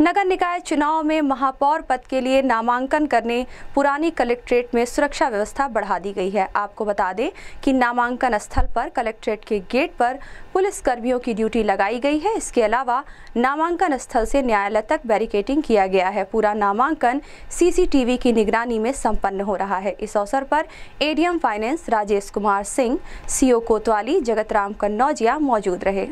नगर निकाय चुनाव में महापौर पद के लिए नामांकन करने पुरानी कलेक्ट्रेट में सुरक्षा व्यवस्था बढ़ा दी गई है। आपको बता दें कि नामांकन स्थल पर कलेक्ट्रेट के गेट पर पुलिस कर्मियों की ड्यूटी लगाई गई है। इसके अलावा नामांकन स्थल से न्यायालय तक बैरिकेटिंग किया गया है। पूरा नामांकन सीसीटीवी की निगरानी में संपन्न हो रहा है। इस अवसर पर ADM finance Rajesh Kumar Singh, CO कोतवाली जगत राम कन्नौजिया मौजूद रहे।